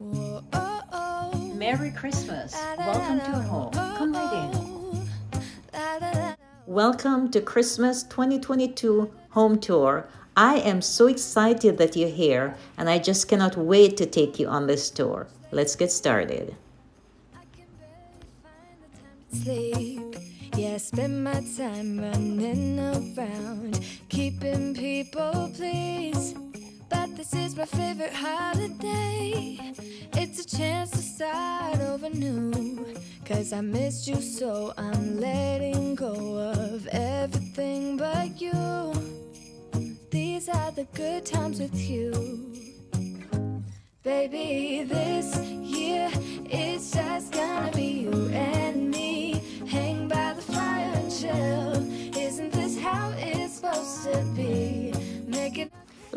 Whoa. Merry Christmas. Welcome to home. Come right in. Welcome to Christmas 2022 home tour. I am so excited that you're here and I just cannot wait to take you on this tour. Let's get started. I can barely find the time to sleep. Yeah, I spend my time running around, keeping people pleased. This is my favorite holiday. It's a chance to start over new. Cause I missed you, so I'm letting go of everything but you. These are the good times with you. Baby, this year it's just gonna be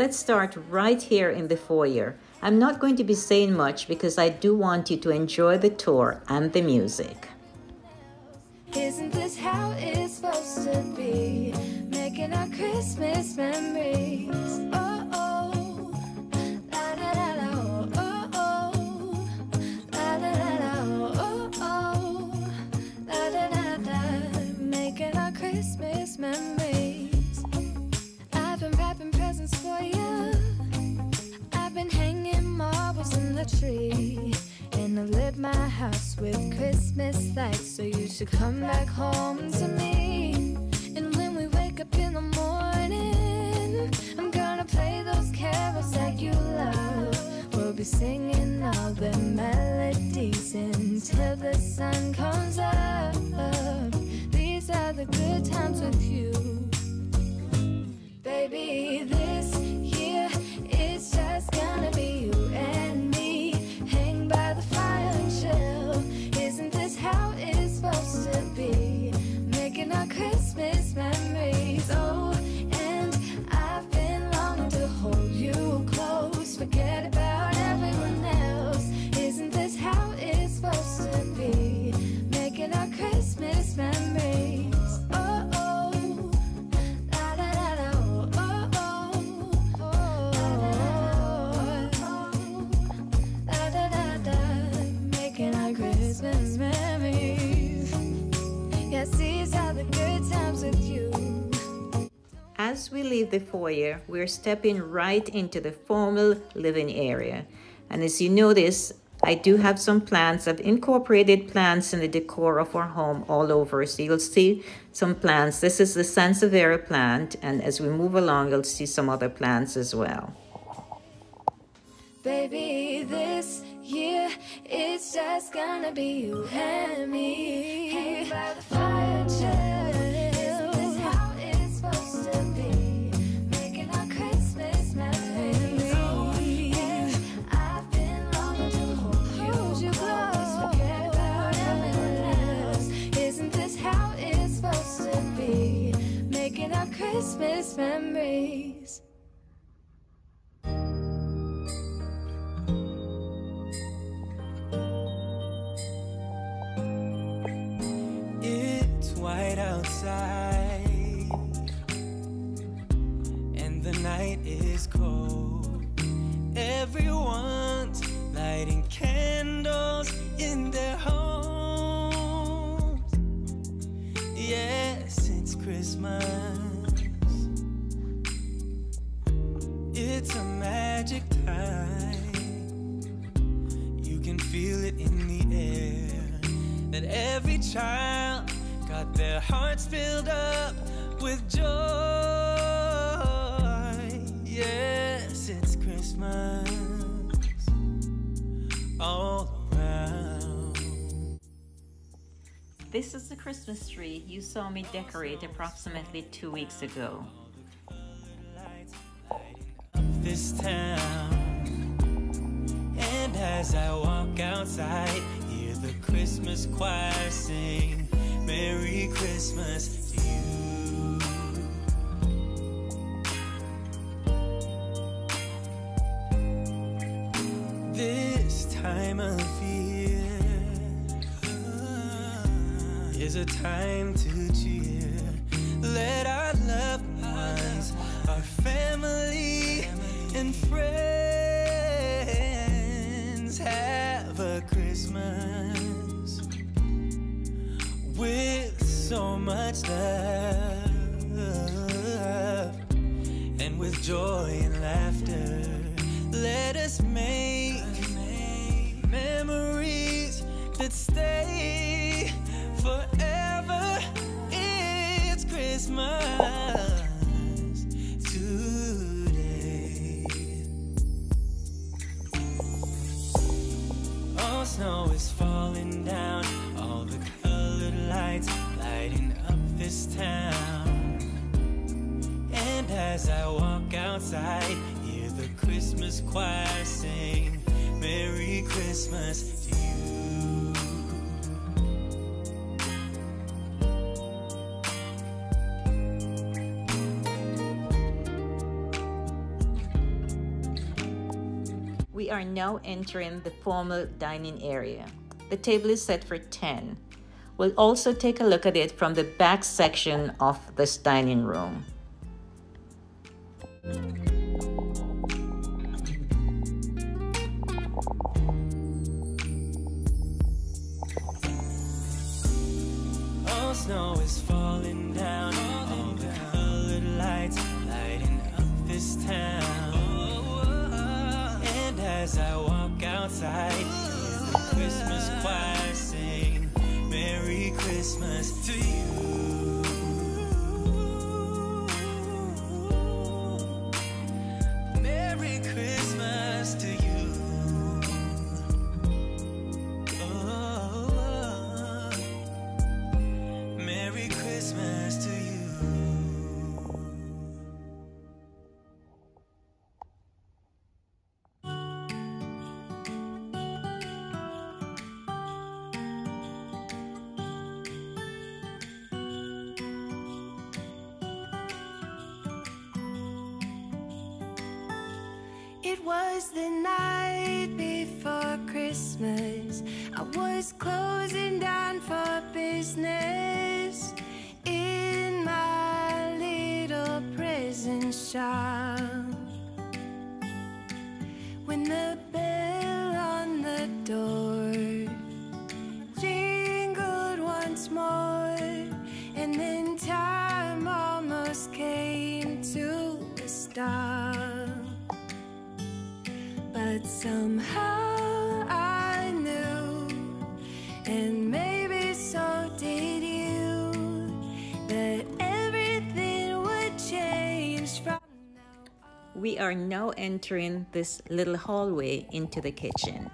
Let's start right here in the foyer. I'm not going to be saying much because I do want you to enjoy the tour and the music. Isn't this how it's supposed to be? Making our Christmas memories. Should come back home leave the foyer, we're stepping right into the formal living area. And as you notice, I do have some plants. I've incorporated plants in the decor of our home all over. So you'll see some plants. This is the Sansevieria plant. And as we move along, you'll see some other plants as well. Baby, this year it's just gonna be you and me. Hang by the fire, the night is cold. Everyone's lighting candles in their homes. Yes, it's Christmas. It's a magic time. You can feel it in the air that every child got their hearts filled up with joy. This is the Christmas tree you saw me decorate approximately two weeks ago. This town. And as I walk outside, hear the Christmas choir sing Merry Christmas time to snow is falling down, all the colored lights lighting up this town. And as I walk outside, hear the Christmas choir sing, Merry Christmas now entering the formal dining area. The table is set for 10. We'll also take a look at it from the back section of this dining room. Snow is falling down, all the colored lights lighting up this town. As I walk outside, hear the Christmas choir sing, Merry Christmas to you. I was closing down for business We are now entering this little hallway into the kitchen.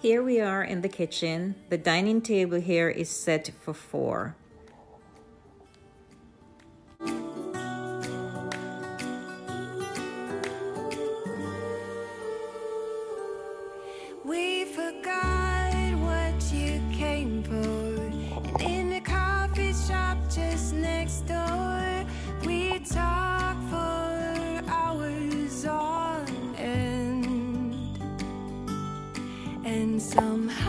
Here we are in the kitchen. The dining table here is set for four. Somehow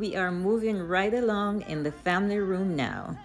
We are moving right along in the family room now.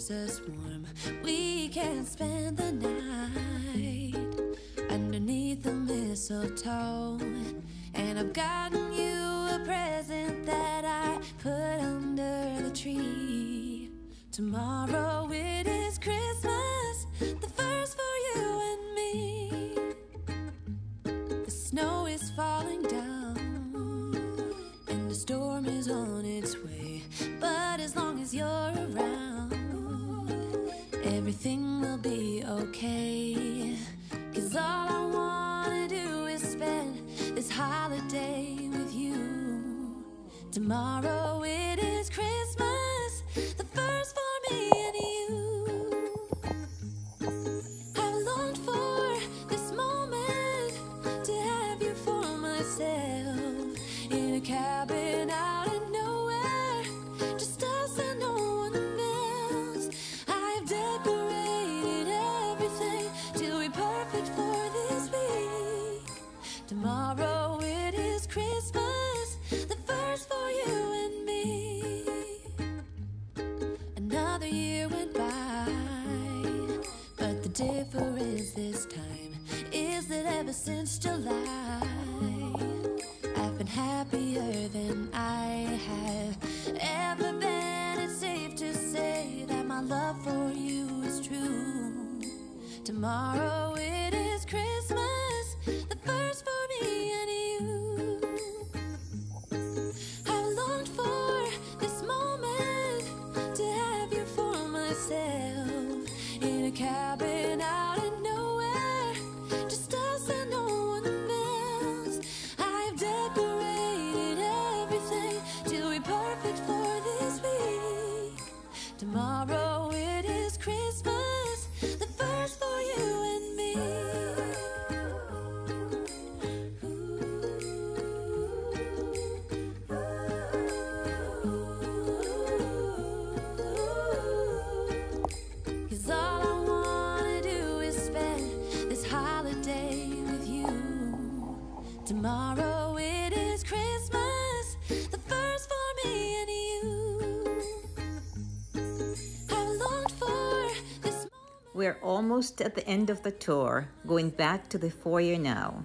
keeps us warm. We can spend the night underneath the mistletoe. And I've gotten you a present that I put under the tree tomorrow. in a cabin out of nowhere, just us and no one else. I've decorated everything till we're perfect for this week. Tomorrow it is Christmas, the first for you and me. Another year went by, but the difference this time is that ever since July happier than I have ever been. It's safe to say that my love for you is true. Tomorrow it is. almost at the end of the tour, going back to the foyer now.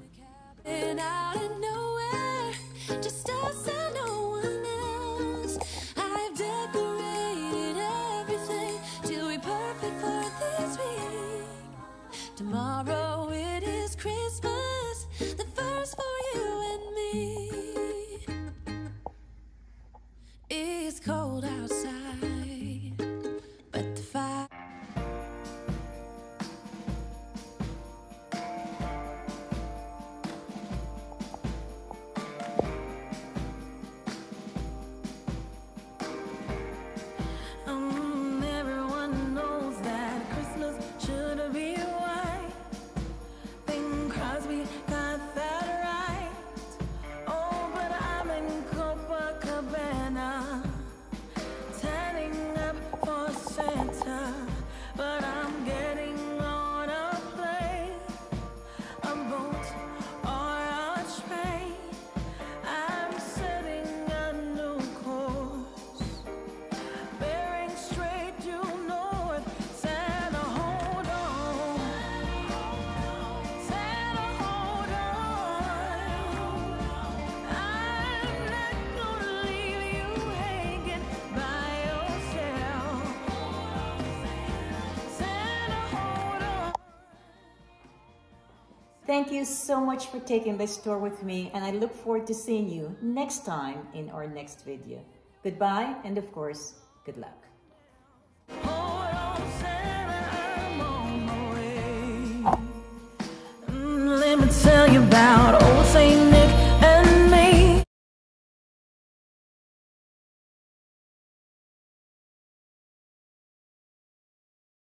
Thank you so much for taking this tour with me and I look forward to seeing you next time in our next video. Goodbye and of course, good luck. Let me tell you about